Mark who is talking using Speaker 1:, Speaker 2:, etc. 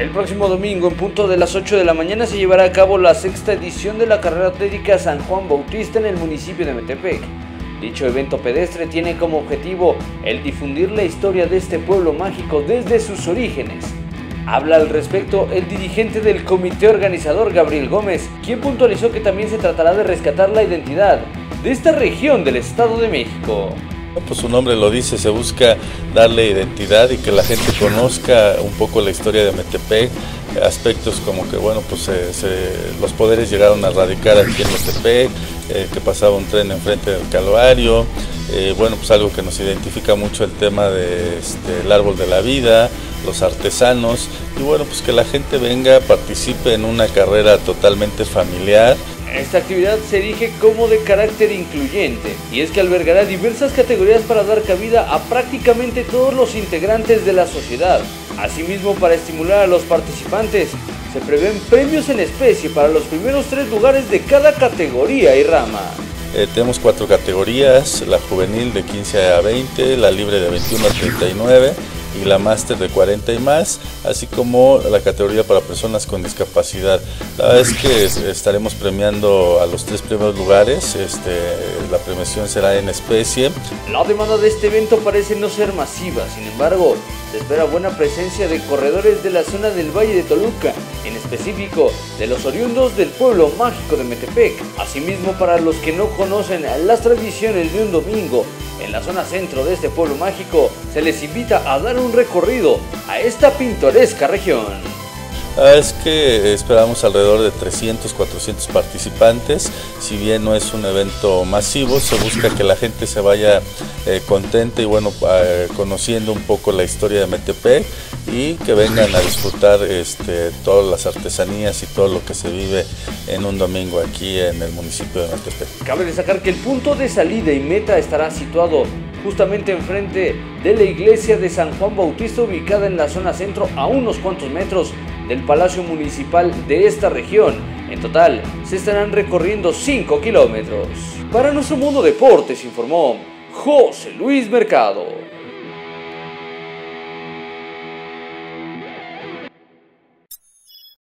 Speaker 1: El próximo domingo, en punto de las 8 de la mañana, se llevará a cabo la sexta edición de la carrera atlética San Juan Bautista en el municipio de Metepec. Dicho evento pedestre tiene como objetivo el difundir la historia de este pueblo mágico desde sus orígenes. Habla al respecto el dirigente del comité organizador Gabriel Gómez, quien puntualizó que también se tratará de rescatar la identidad de esta región del Estado de México.
Speaker 2: Pues su nombre lo dice, se busca darle identidad y que la gente conozca un poco la historia de Metepec, aspectos como que bueno, pues los poderes llegaron a radicar aquí en Metepec, eh, que pasaba un tren enfrente del Calvario, eh, bueno, pues algo que nos identifica mucho el tema del este, árbol de la vida, los artesanos y bueno, pues que la gente venga, participe en una carrera totalmente familiar.
Speaker 1: Esta actividad se erige como de carácter incluyente y es que albergará diversas categorías para dar cabida a prácticamente todos los integrantes de la sociedad. Asimismo, para estimular a los participantes, se prevén premios en especie para los primeros tres lugares de cada categoría y rama.
Speaker 2: Eh, tenemos cuatro categorías, la juvenil de 15 a 20, la libre de 21 a 39 y la máster de 40 y más, así como la categoría para personas con discapacidad. La verdad es que estaremos premiando a los tres primeros lugares, este, la premiación será en especie.
Speaker 1: La demanda de este evento parece no ser masiva, sin embargo, se espera buena presencia de corredores de la zona del Valle de Toluca, en específico de los oriundos del pueblo mágico de Metepec. Asimismo, para los que no conocen las tradiciones de un domingo, en la zona centro de este pueblo mágico, se les invita a dar un recorrido a esta pintoresca región.
Speaker 2: Ah, es que esperamos alrededor de 300, 400 participantes. Si bien no es un evento masivo, se busca que la gente se vaya eh, contenta y bueno, eh, conociendo un poco la historia de Metepec y que vengan a disfrutar este, todas las artesanías y todo lo que se vive en un domingo aquí en el municipio de Metepec.
Speaker 1: Cabe destacar que el punto de salida y meta estará situado justamente enfrente de la iglesia de San Juan Bautista ubicada en la zona centro a unos cuantos metros del Palacio Municipal de esta región. En total, se estarán recorriendo 5 kilómetros. Para nuestro mundo deportes informó José Luis Mercado.